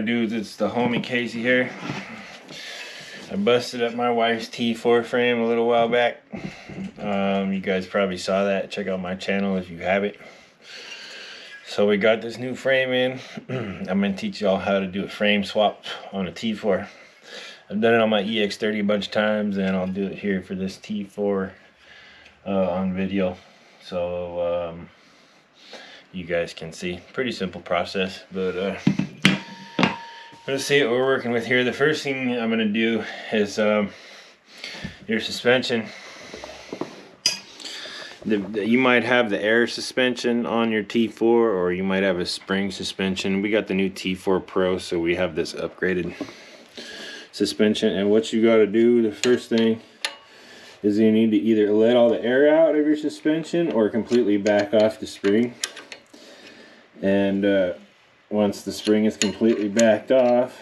Dudes, it's the homie Casey here. I busted up my wife's T4 frame a little while back. Um, you guys probably saw that. Check out my channel if you have it. So we got this new frame in. I'm going to teach y'all how to do a frame swap on a T4. I've done it on my EX30 a bunch of times and I'll do it here for this T4 uh, on video. So um, you guys can see. Pretty simple process, but uh, let's see what we're working with here. The first thing I'm gonna do is um, your suspension. The, the, you might have the air suspension on your T4 or you might have a spring suspension. We got the new T4 Pro, so we have this upgraded suspension. And what you got to do, the first thing is you need to either let all the air out of your suspension or completely back off the spring and uh, once the spring is completely backed off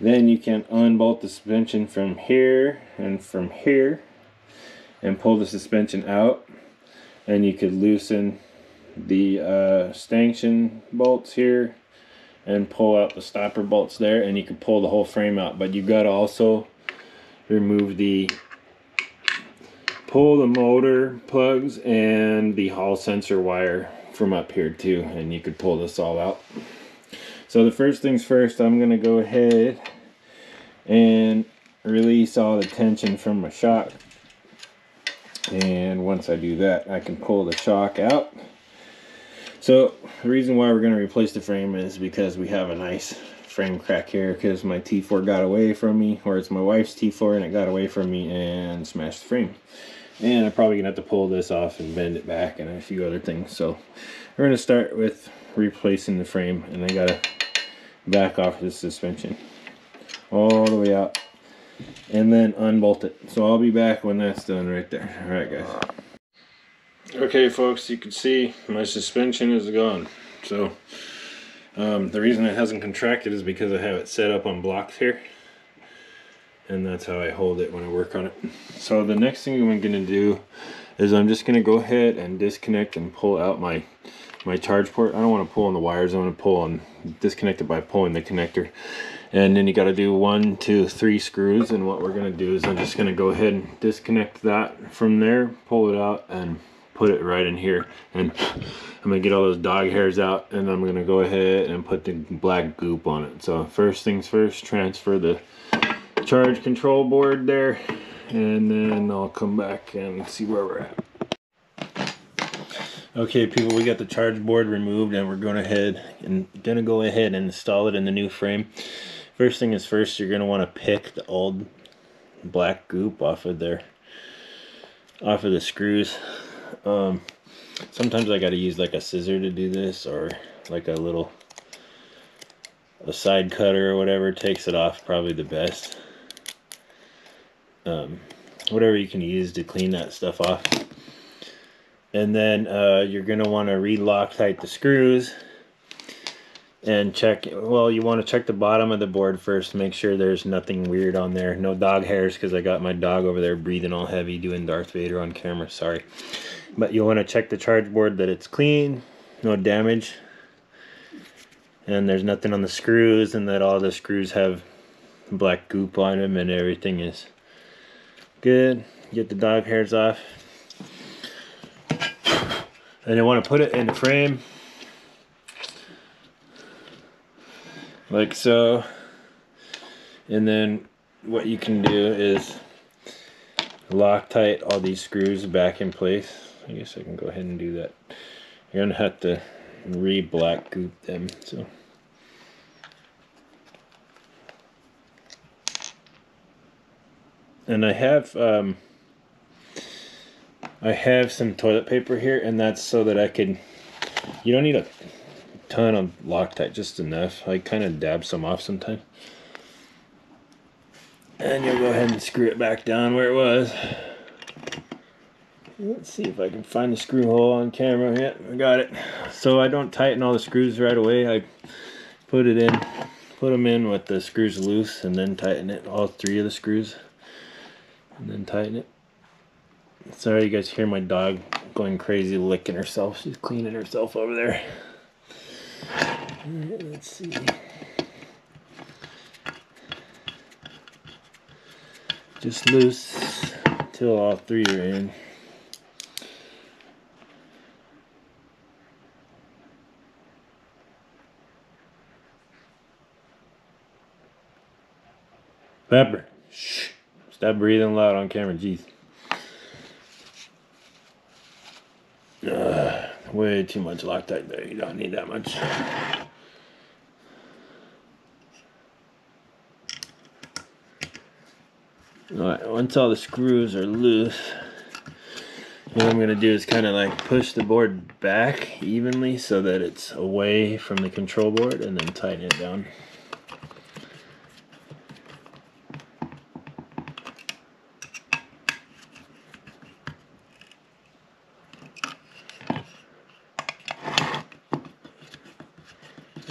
then you can unbolt the suspension from here and from here and pull the suspension out and you could loosen the uh, stanchion bolts here and pull out the stopper bolts there and you can pull the whole frame out. But you got to also remove the pull the motor plugs and the hall sensor wire from up here too and you could pull this all out. So the first things first I'm gonna go ahead and release all the tension from my shock. And once I do that I can pull the shock out. So the reason why we're going to replace the frame is because we have a nice frame crack here because my T4 got away from me or it's my wife's T4 and it got away from me and smashed the frame and I'm probably gonna have to pull this off and bend it back and a few other things. So we're gonna start with replacing the frame and I gotta back off the suspension all the way out and then unbolt it. So I'll be back when that's done right there. All right guys. Okay folks you can see my suspension is gone. So um, the reason it hasn't contracted is because I have it set up on blocks here and that's how I hold it when I work on it. So the next thing I'm going to do is I'm just going to go ahead and disconnect and pull out my my charge port. I don't want to pull on the wires. I want to pull on disconnect it by pulling the connector. And then you got to do one, two, three screws. And what we're going to do is I'm just going to go ahead and disconnect that from there, pull it out, and put it right in here. And I'm going to get all those dog hairs out. And I'm going to go ahead and put the black goop on it. So first things first, transfer the charge control board there and then I'll come back and see where we're at. Okay people, we got the charge board removed and we're going ahead and gonna go ahead and install it in the new frame. First thing is first, you're gonna want to pick the old black goop off of there, off of the screws. Um, sometimes I gotta use like a scissor to do this or like a little a side cutter or whatever takes it off probably the best um, whatever you can use to clean that stuff off. And then uh, you're going to want to re-Loctite the screws and check, well, you want to check the bottom of the board first, make sure there's nothing weird on there. No dog hairs because I got my dog over there breathing all heavy doing Darth Vader on camera, sorry. But you want to check the charge board that it's clean, no damage, and there's nothing on the screws, and that all the screws have black goop on them and everything is good. Get the dog hairs off. And you want to put it in the frame. Like so. And then what you can do is Loctite all these screws back in place. I guess I can go ahead and do that. You're gonna have to re-black goop them. So. And I have um, I have some toilet paper here and that's so that I can you don't need a ton of Loctite just enough. I kind of dab some off sometimes and you'll go ahead and screw it back down where it was. Let's see if I can find the screw hole on camera yeah I got it. So I don't tighten all the screws right away. I put it in put them in with the screws loose and then tighten it all three of the screws and then tighten it. Sorry you guys hear my dog going crazy licking herself. She's cleaning herself over there. Let's see. Just loose till all three are in. Pepper. Shh stop breathing loud on camera, jeez. Uh, way too much Loctite there, you don't need that much. Alright, once all the screws are loose, what I'm going to do is kind of like push the board back evenly so that it's away from the control board and then tighten it down.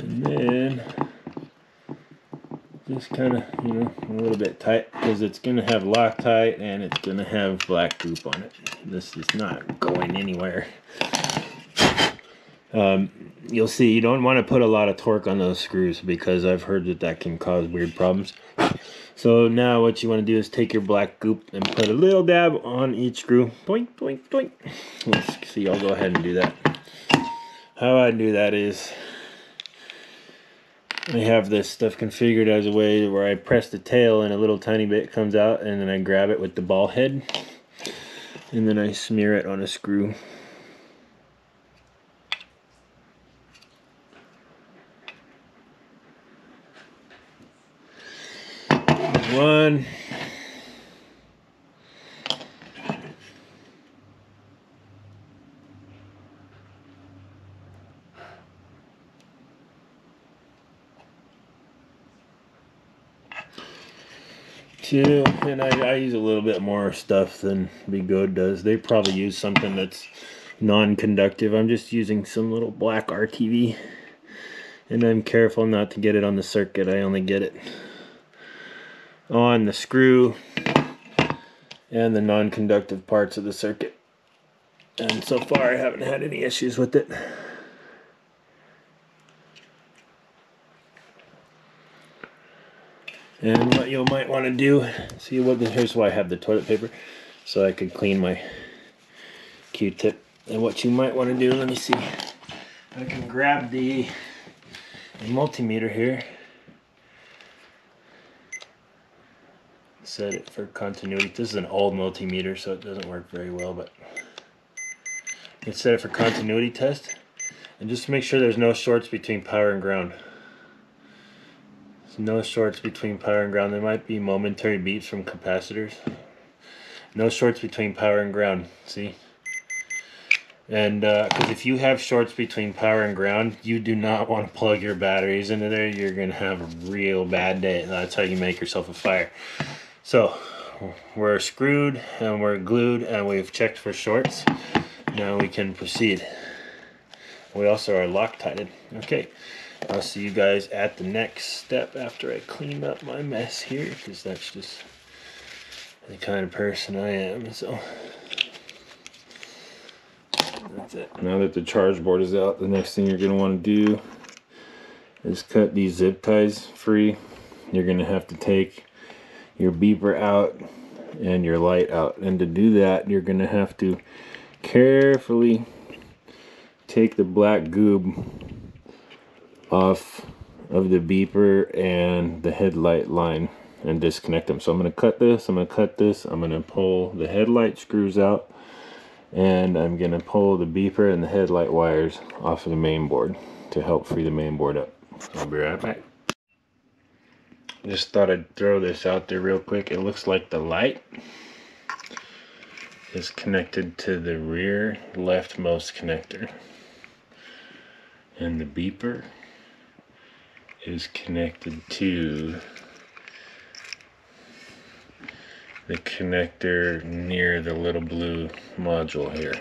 And then just kind of, you know, a little bit tight because it's going to have Loctite and it's going to have black goop on it. This is not going anywhere. Um, you'll see you don't want to put a lot of torque on those screws because I've heard that that can cause weird problems. So now what you want to do is take your black goop and put a little dab on each screw. Doink, doink, doink. Let's see, I'll go ahead and do that. How I do that is I have this stuff configured as a way where I press the tail and a little tiny bit comes out and then I grab it with the ball head and then I smear it on a screw. One. Two, and I, I use a little bit more stuff than Begode does. They probably use something that's non-conductive. I'm just using some little black RTV. And I'm careful not to get it on the circuit. I only get it on the screw and the non-conductive parts of the circuit. And so far I haven't had any issues with it. And what you might want to do, see what here's why I have the toilet paper, so I could clean my Q-tip. And what you might want to do, let me see, I can grab the, the multimeter here, set it for continuity. This is an old multimeter, so it doesn't work very well, but set it for continuity test. And just make sure there's no shorts between power and ground no shorts between power and ground. There might be momentary beeps from capacitors. No shorts between power and ground. See? And because uh, if you have shorts between power and ground, you do not want to plug your batteries into there. You're going to have a real bad day. That's how you make yourself a fire. So we're screwed and we're glued and we've checked for shorts. Now we can proceed. We also are Loctited. Okay. I'll see you guys at the next step after I clean up my mess here because that's just the kind of person I am so. That's it. Now that the charge board is out the next thing you're going to want to do is cut these zip ties free. You're going to have to take your beeper out and your light out and to do that you're going to have to carefully take the black goob off of the beeper and the headlight line and disconnect them. So I'm going to cut this, I'm going to cut this, I'm going to pull the headlight screws out and I'm going to pull the beeper and the headlight wires off of the main board to help free the main board up. I'll be right back. Just thought I'd throw this out there real quick. It looks like the light is connected to the rear leftmost connector and the beeper is connected to the connector near the little blue module here.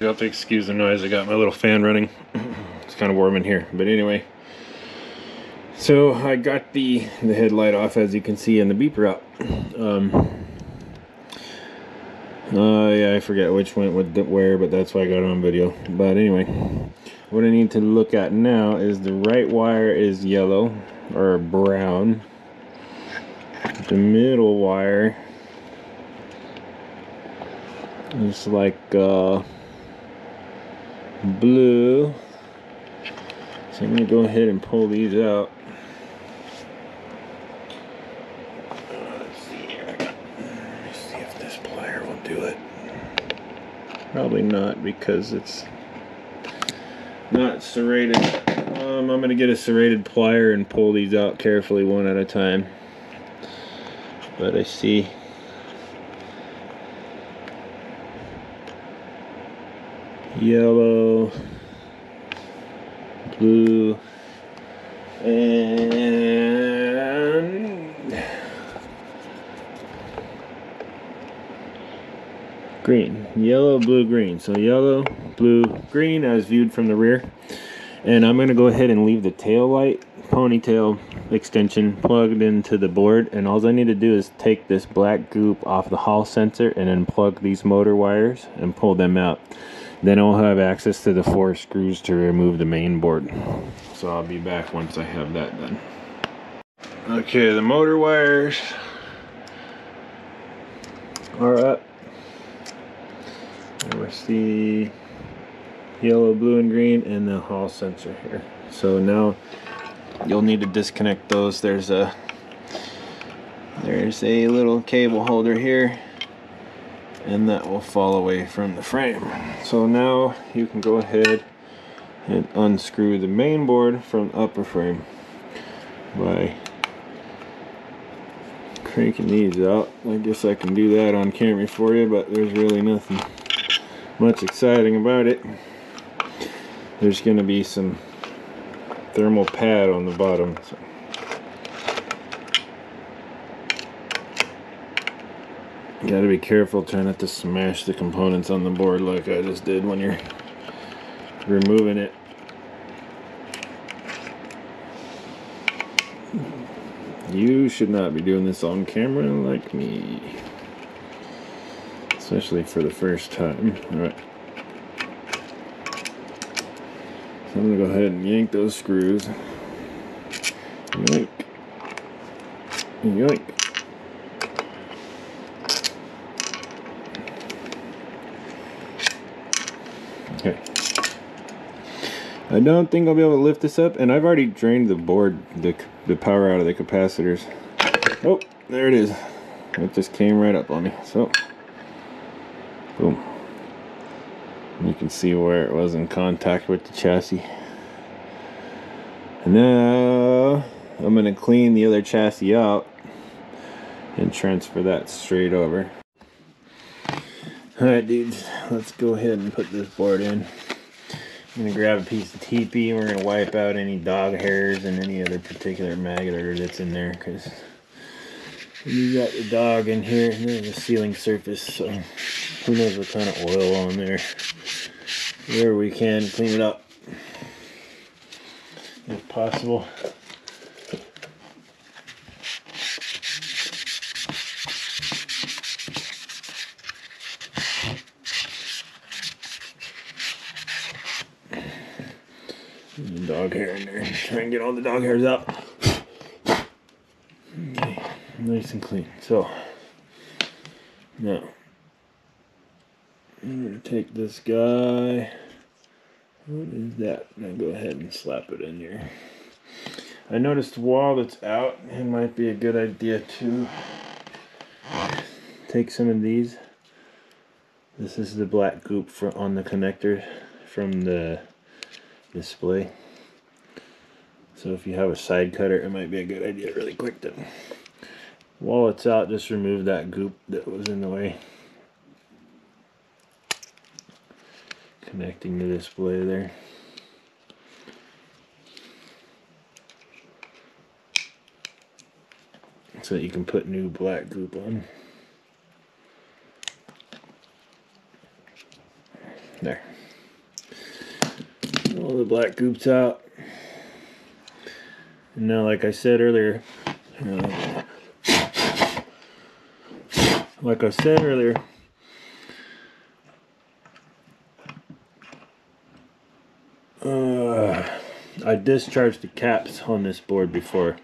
You have to excuse the noise, I got my little fan running. it's kind of warm in here, but anyway. So I got the, the headlight off as you can see and the beeper out. Um, uh, yeah, I forget which went with where, but that's why I got it on video. But anyway, what I need to look at now is the right wire is yellow or brown. The middle wire is like uh, blue. So I'm gonna go ahead and pull these out. Let's see if this plier will do it. Probably not because it's not serrated. Um, I'm gonna get a serrated plier and pull these out carefully one at a time. But I see yellow, blue, and green. Yellow, blue, green. So yellow, blue, green as viewed from the rear. And I'm going to go ahead and leave the tail light ponytail extension plugged into the board and all I need to do is take this black goop off the hall sensor and then plug these motor wires and pull them out. Then I'll have access to the four screws to remove the main board. So I'll be back once I have that done. Okay, the motor wires are up. There's the yellow, blue, and green, and the hall sensor here. So now you'll need to disconnect those. There's a there's a little cable holder here and that will fall away from the frame. So now you can go ahead and unscrew the main board from the upper frame by cranking these out. I guess I can do that on camera for you, but there's really nothing much exciting about it. There's going to be some thermal pad on the bottom. So. You gotta be careful, try not to smash the components on the board like I just did when you're removing it. You should not be doing this on camera like me. Especially for the first time. Alright. So I'm gonna go ahead and yank those screws. Yoink. Yoink. Okay. I don't think I'll be able to lift this up, and I've already drained the board, the, the power out of the capacitors. Oh, there it is. It just came right up on me. So, boom. You can see where it was in contact with the chassis. And now uh, I'm going to clean the other chassis out and transfer that straight over. Alright dudes, let's go ahead and put this board in. I'm going to grab a piece of TP and we're going to wipe out any dog hairs and any other particular maggot that's in there because you got the dog in here and there's a sealing surface so who knows what kind of oil on there. Where we can clean it up if possible. dog hair in there. Try and get all the dog hairs out. Nice and clean. So, now, I'm to take this guy. What is that? I'm go ahead and slap it in here. I noticed wall that's out. It might be a good idea to take some of these. This is the black goop for, on the connector from the display. So if you have a side cutter, it might be a good idea really quick to, while it's out, just remove that goop that was in the way. Connecting the display there. So that you can put new black goop on. There. All the black goop's out. Now, like I said earlier, uh, like I said earlier, uh, I discharged the caps on this board before.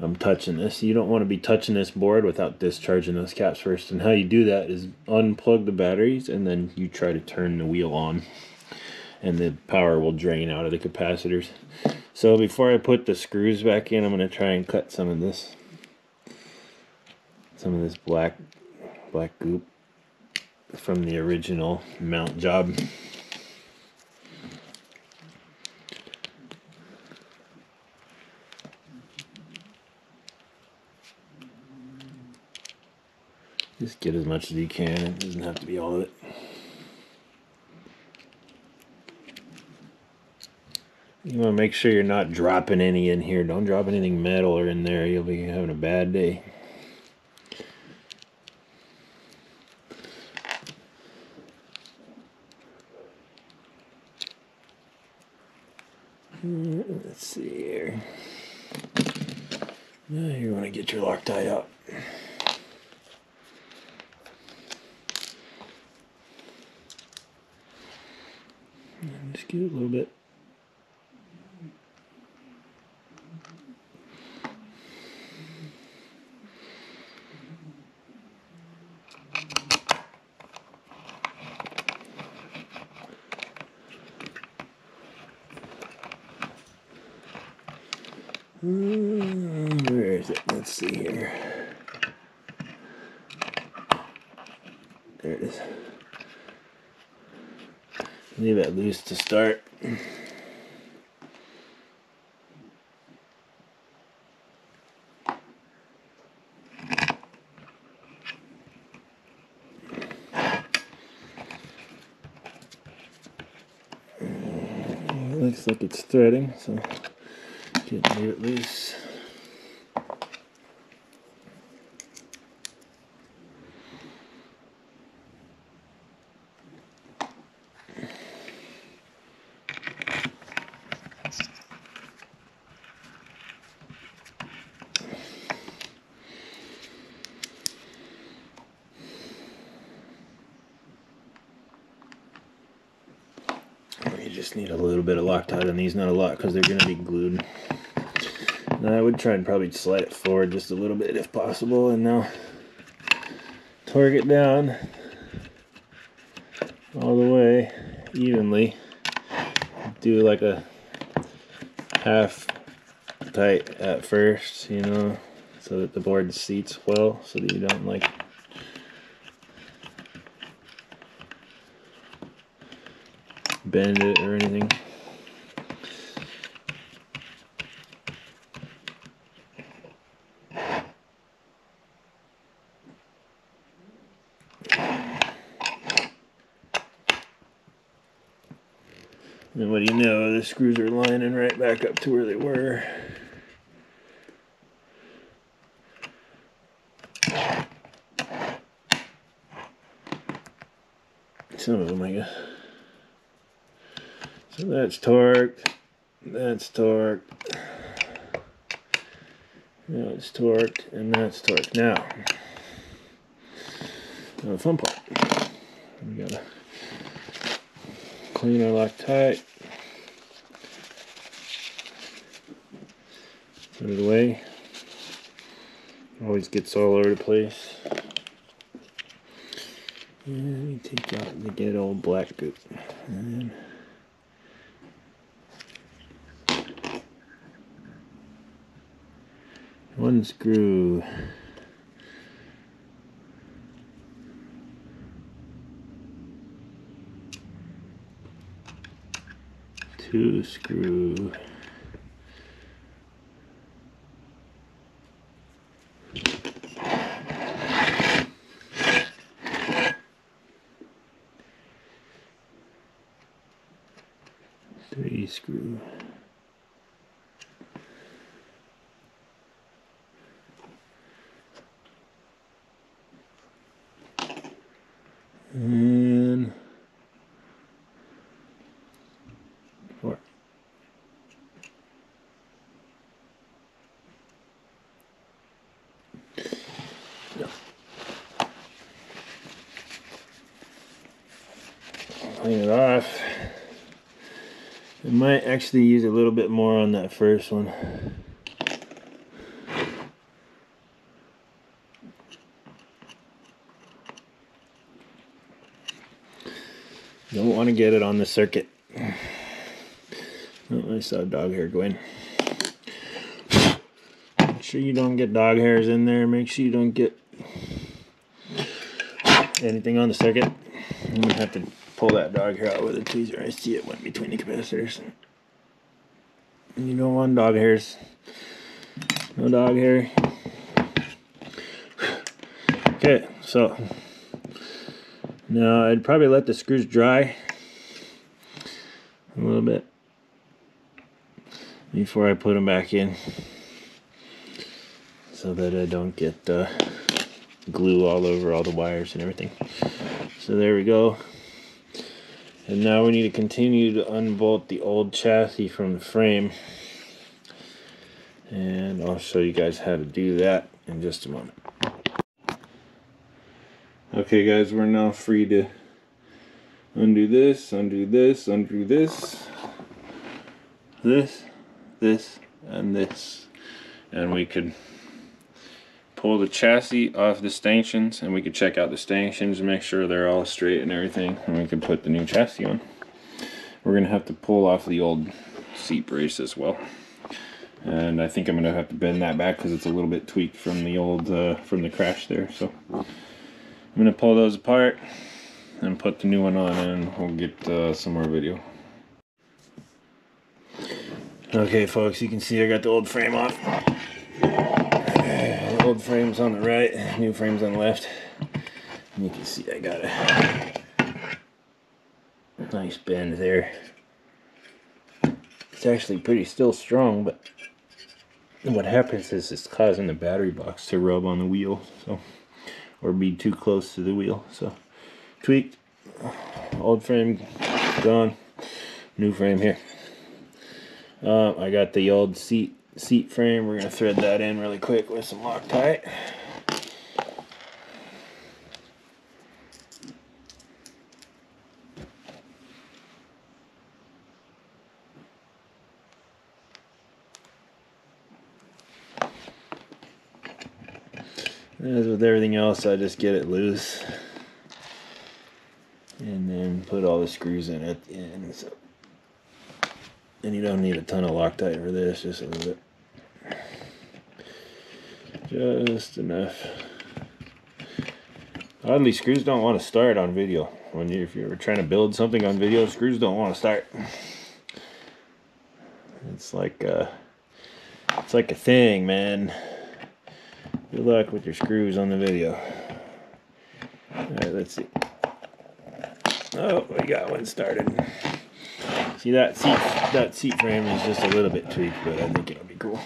I'm touching this. You don't want to be touching this board without discharging those caps first. And how you do that is unplug the batteries and then you try to turn the wheel on and the power will drain out of the capacitors. So before I put the screws back in, I'm going to try and cut some of this some of this black black goop from the original mount job. Just get as much as you can. It doesn't have to be all of it. You want to make sure you're not dropping any in here. Don't drop anything metal or in there. You'll be having a bad day. Let's see here. Now you want to get your Loctite out. Just get a little bit. Mm, where is it? Let's see here. There it is. It loose to start. looks like it's threading, so leave it loose. You just need a little bit of Loctite on these, not a lot because they're going to be glued. Now I would try and probably slide it forward just a little bit if possible and now torque it down all the way evenly. Do like a half tight at first, you know, so that the board seats well so that you don't like bend it anything. And what do you know, the screws are lining right back up to where they were. Some of them, I guess. So that's torqued, that's torqued, now it's torqued, and that's torqued. Now, now the fun part. We gotta clean our Loctite. Put it away. Always gets all over the place. And we take out the good old black goop. And one screw. Two screw. clean it off. I might actually use a little bit more on that first one. Don't want to get it on the circuit. Oh, I saw dog hair going. Make sure you don't get dog hairs in there. Make sure you don't get anything on the circuit. I'm going to have to pull that dog hair out with a tweezer. I see it went between the capacitors. You don't want dog hairs. No dog hair. Okay, so now I'd probably let the screws dry a little bit before I put them back in so that I don't get uh, glue all over all the wires and everything. So there we go. And now we need to continue to unbolt the old chassis from the frame. And I'll show you guys how to do that in just a moment. Okay guys, we're now free to undo this, undo this, undo this, this, this, and this. And we could pull the chassis off the stanchions and we could check out the stanchions and make sure they're all straight and everything and we could put the new chassis on. We're gonna have to pull off the old seat brace as well. And I think I'm gonna have to bend that back because it's a little bit tweaked from the old, uh, from the crash there. So I'm gonna pull those apart and put the new one on and we'll get uh, some more video. Okay folks, you can see I got the old frame off old frames on the right, new frames on the left. And you can see I got a nice bend there. It's actually pretty still strong, but what happens is it's causing the battery box to rub on the wheel, so or be too close to the wheel. So tweaked, old frame gone, new frame here. Uh, I got the old seat seat frame. We're going to thread that in really quick with some Loctite. As with everything else, I just get it loose and then put all the screws in at the end. So. And you don't need a ton of Loctite for this, just a little bit. Just enough. Oddly, screws don't want to start on video. When you, if you're trying to build something on video, screws don't want to start. It's like a, it's like a thing, man. Good luck with your screws on the video. Alright, let's see. Oh, we got one started. See that seat that seat frame is just a little bit tweaked, but I think it'll be cool.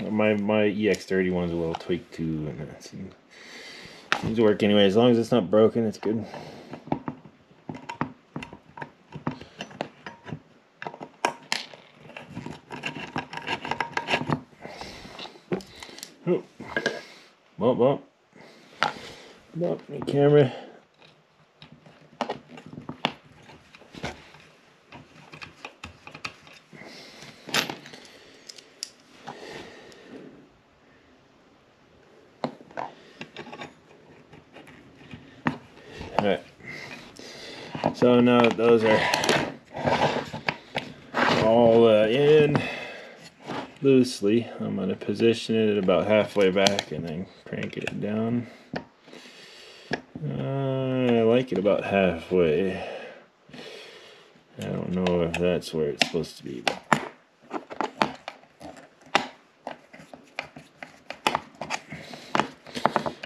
My my EX30 one's a little tweaked too, and that seems, seems to work anyway. As long as it's not broken, it's good. Oh. Bump, bump. Bump the camera. Alright. So now those are all uh, in loosely, I'm going to position it about halfway back and then crank it down. Uh, I like it about halfway. I don't know if that's where it's supposed to be.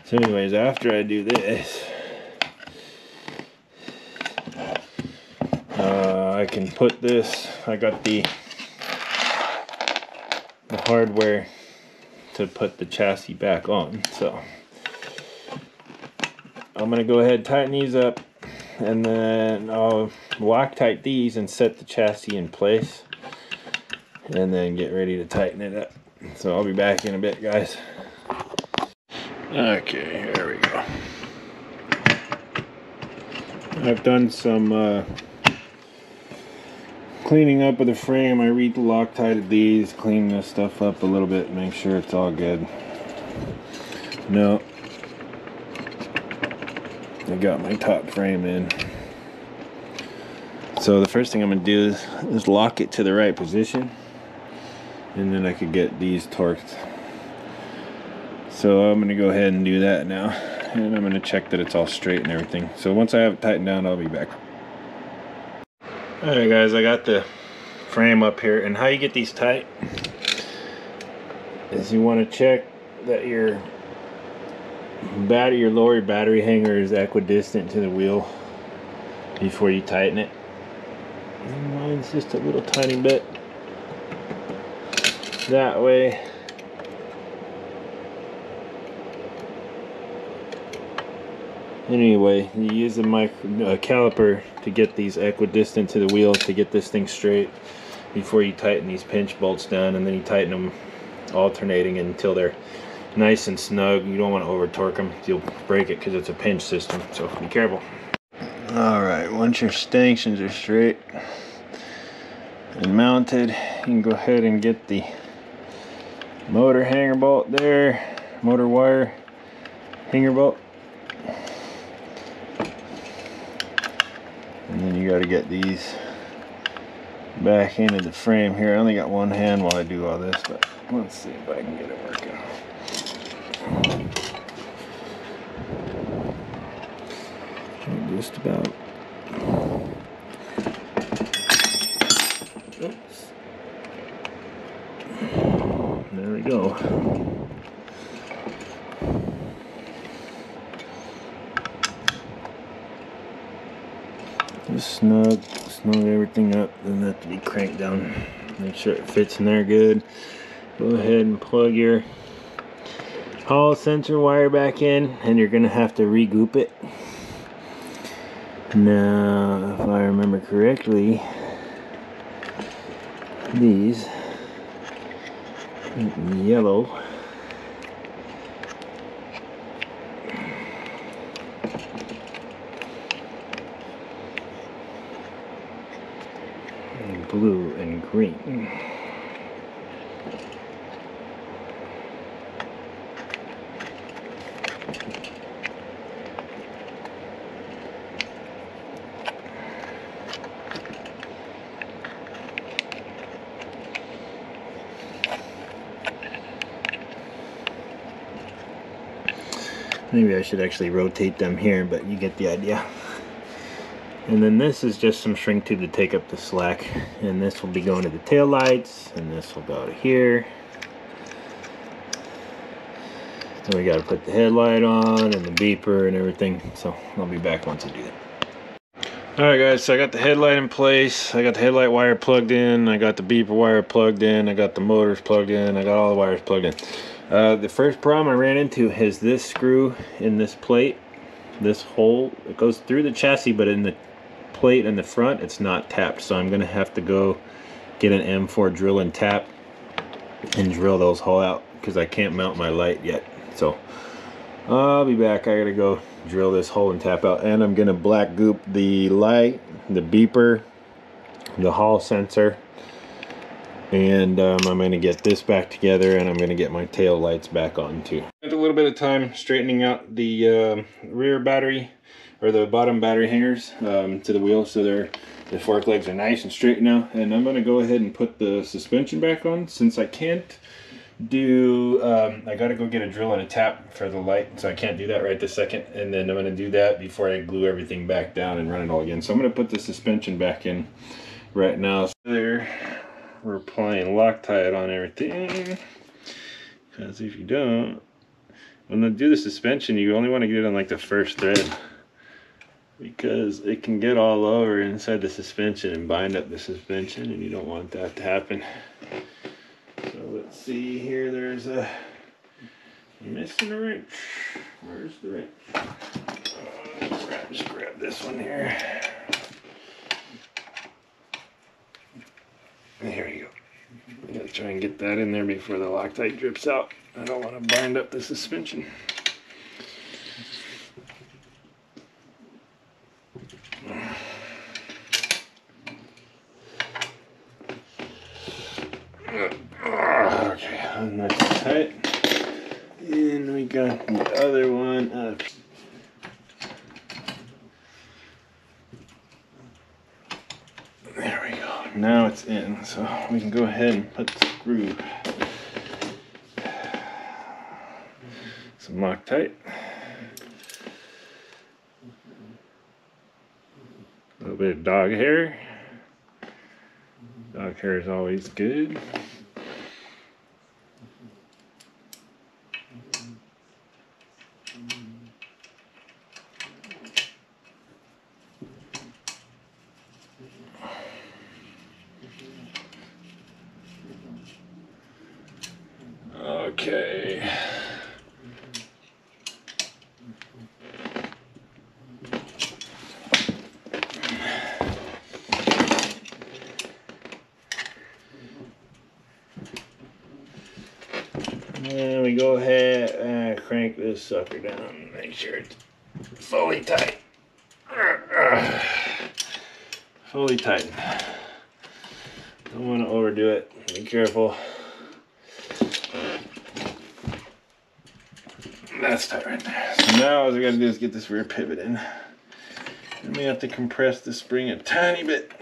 So anyways, after I do this, I can put this, I got the, the hardware to put the chassis back on. So I'm to go ahead tighten these up and then I'll Loctite these and set the chassis in place and then get ready to tighten it up. So I'll be back in a bit guys. Okay, here we go. I've done some uh, cleaning up of the frame, I re-loctited these, clean this stuff up a little bit, make sure it's all good. No, I got my top frame in. So the first thing I'm gonna do is, is lock it to the right position and then I could get these torqued. So I'm gonna go ahead and do that now and I'm gonna check that it's all straight and everything. So once I have it tightened down, I'll be back. Alright guys, I got the frame up here and how you get these tight is you want to check that your battery, your lower battery hanger is equidistant to the wheel before you tighten it. And mine's just a little tiny bit that way. Anyway, you use a micro, caliper to get these equidistant to the wheels to get this thing straight before you tighten these pinch bolts down and then you tighten them alternating until they're nice and snug. You don't want to over torque them. You'll break it because it's a pinch system. So be careful. All right, once your stanchions are straight and mounted, you can go ahead and get the motor hanger bolt there, motor wire hanger bolt. And then you got to get these back into the frame here. I only got one hand while I do all this, but let's see if I can get it working. Just about. Oops. There we go. Just snug, snug everything up. Doesn't have to be cranked down. Make sure it fits in there good. Go ahead and plug your hall sensor wire back in and you're gonna have to regroup it. Now, if I remember correctly, these yellow and green. Maybe I should actually rotate them here, but you get the idea. And then this is just some shrink tube to take up the slack. And this will be going to the tail lights, and this will go to here. Then we got to put the headlight on and the beeper and everything. So I'll be back once I do that. Alright guys, so I got the headlight in place. I got the headlight wire plugged in. I got the beeper wire plugged in. I got the motors plugged in. I got all the wires plugged in. Uh, the first problem I ran into is this screw in this plate. This hole, it goes through the chassis, but in the plate in the front, it's not tapped. So I'm going to have to go get an M4 drill and tap and drill those hole out because I can't mount my light yet. So I'll be back. I got to go drill this hole and tap out. And I'm going to black goop the light, the beeper, the hall sensor, and um, I'm going to get this back together and I'm going to get my tail lights back on too. Spent a little bit of time straightening out the uh, rear battery or the bottom battery hangers um, to the wheel so they're the fork legs are nice and straight now. And I'm to go ahead and put the suspension back on. Since I can't do um, I got to go get a drill and a tap for the light so I can't do that right this second. And then I'm to do that before I glue everything back down and run it all again. So I'm to put the suspension back in right now. So there we're applying Loctite on everything. Because if you don't, when they do the suspension, you only want to get it on like the first thread. Because it can get all over inside the suspension and bind up the suspension, and you don't want that to happen. So let's see here, there's a missing a wrench. Where's the wrench? Uh, just grab this one here. There you go. I gotta try and get that in there before the Loctite drips out. I don't want to bind up the suspension. Okay, and that's tight. And we got the other one up now it's in so we can go ahead and put the screw some Loctite dog hair dog hair is always good Okay. And we go ahead and crank this sucker down. Make sure it's fully tight. Fully tight. Don't want to overdo it. Be careful. That's tight right there. So now all I gotta do is get this rear pivot in. I may have to compress the spring a tiny bit.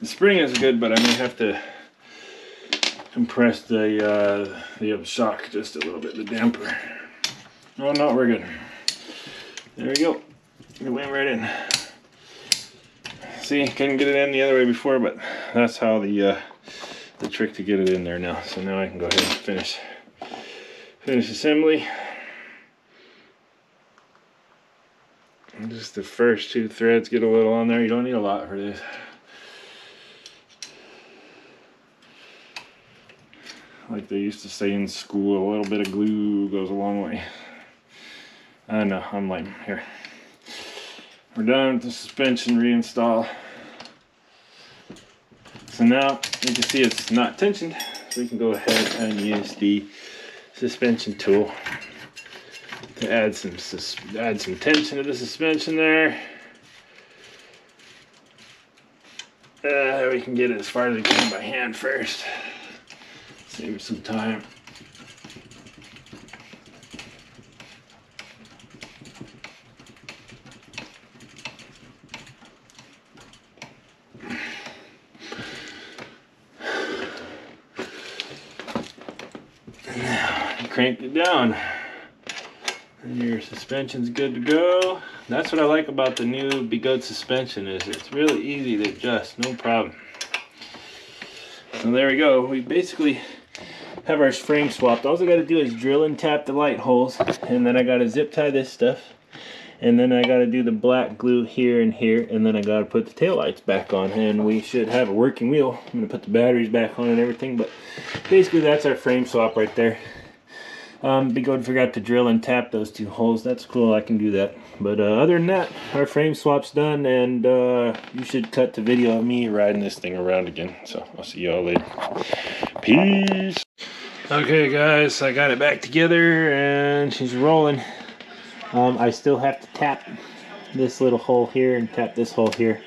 The spring is good, but I may have to compress the uh, the shock just a little bit, the damper. Oh no, we're good. There we go. It went right in. See, couldn't get it in the other way before, but that's how the uh, the trick to get it in there now. So now I can go ahead and finish finish assembly. Just the first two threads get a little on there. You don't need a lot for this. Like they used to say in school, a little bit of glue goes a long way. I know, I'm lame. Here. We're done with the suspension reinstall. So now you can see it's not tensioned. So we can go ahead and use the suspension tool to add some add some tension to the suspension there. Uh, we can get it as far as we can by hand first. Save some time. Now, crank it down. And your suspension's good to go. That's what I like about the new Begode suspension is it's really easy to adjust, no problem. So there we go. We basically have our frame swapped. All I got to do is drill and tap the light holes, and then I got to zip tie this stuff, and then I got to do the black glue here and here, and then I got to put the tail lights back on, and we should have a working wheel. I'm to put the batteries back on and everything, but basically that's our frame swap right there. Um, Begode forgot to drill and tap those two holes. That's cool, I can do that. But uh, other than that, our frame swap's done, and uh, you should cut the video of me riding this thing around again. So I'll see y'all later. Peace. Okay, guys, I got it back together, and she's rolling. Um, I still have to tap this little hole here and tap this hole here.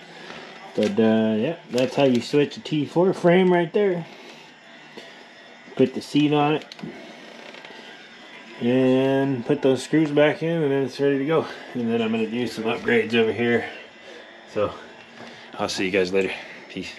But uh, yeah, that's how you switch a T4 frame right there. Put the seat on it and put those screws back in and then it's ready to go. And then I'm going to do some upgrades over here. So I'll see you guys later. Peace